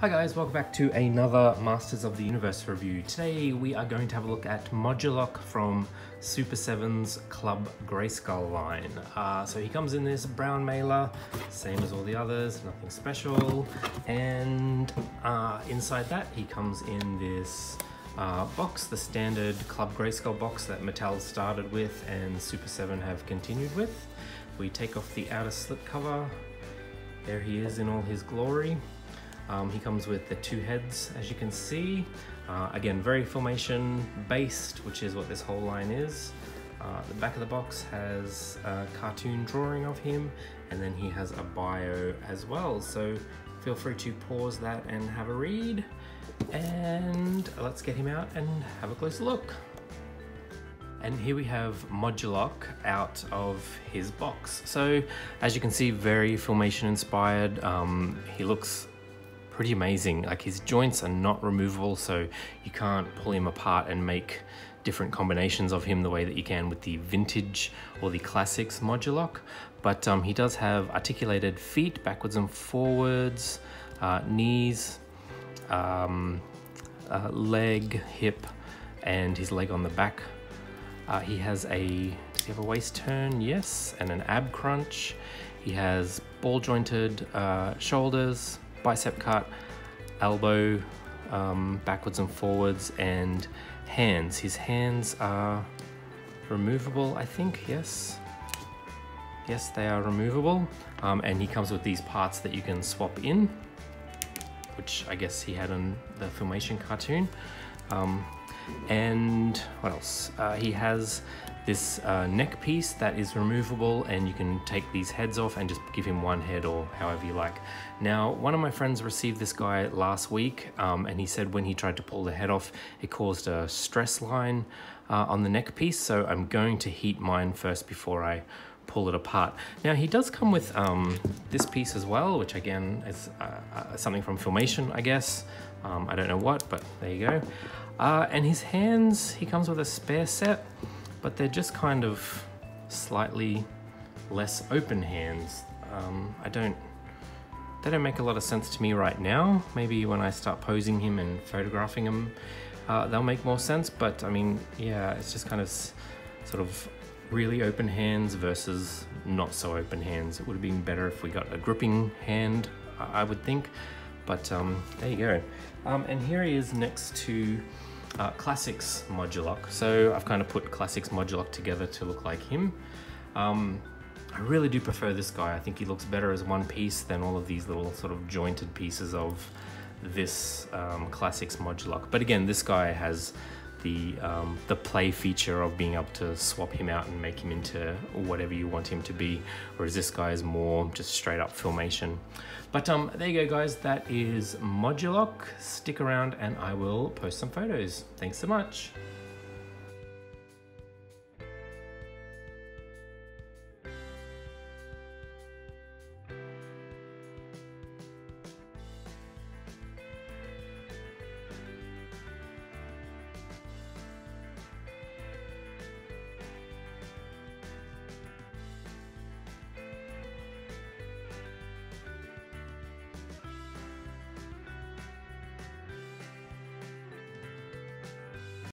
Hi guys, welcome back to another Masters of the Universe review. Today we are going to have a look at Modulok from Super 7's Club Grayskull line. Uh, so he comes in this brown mailer, same as all the others, nothing special. And uh, inside that he comes in this uh, box, the standard Club Grayskull box that Mattel started with and Super 7 have continued with. We take off the outer slip cover. There he is in all his glory. Um, he comes with the two heads, as you can see. Uh, again, very Filmation based, which is what this whole line is. Uh, the back of the box has a cartoon drawing of him, and then he has a bio as well. So feel free to pause that and have a read. And let's get him out and have a closer look. And here we have Modulok out of his box. So as you can see, very Filmation inspired. Um, he looks pretty amazing. Like his joints are not removable, so you can't pull him apart and make different combinations of him the way that you can with the vintage or the classics Modulok. But um, he does have articulated feet backwards and forwards, uh, knees, um, uh, leg, hip, and his leg on the back. Uh, he has a, does he have a waist turn? Yes, and an ab crunch. He has ball jointed uh, shoulders, bicep cut, elbow um, backwards and forwards, and hands. His hands are removable, I think, yes. Yes, they are removable. Um, and he comes with these parts that you can swap in, which I guess he had in the Filmation cartoon. Um, and what else? Uh, he has this uh, neck piece that is removable and you can take these heads off and just give him one head or however you like. Now, one of my friends received this guy last week um, and he said when he tried to pull the head off, it caused a stress line uh, on the neck piece. So I'm going to heat mine first before I pull it apart. Now he does come with um, this piece as well, which again is uh, uh, something from Filmation, I guess. Um, I don't know what, but there you go. Uh, and his hands, he comes with a spare set but they're just kind of slightly less open hands. Um, I don't, they don't make a lot of sense to me right now. Maybe when I start posing him and photographing him, uh, they'll make more sense. But I mean, yeah, it's just kind of sort of really open hands versus not so open hands. It would have been better if we got a gripping hand, I would think. But um, there you go. Um, and here he is next to uh, Classics Modulok. So I've kind of put Classics Modulok together to look like him. Um, I really do prefer this guy. I think he looks better as one piece than all of these little sort of jointed pieces of this um, Classics Modulok. But again, this guy has the um, the play feature of being able to swap him out and make him into whatever you want him to be, whereas this guy is more just straight up filmation. But um, there you go, guys. That is Modulok. Stick around, and I will post some photos. Thanks so much.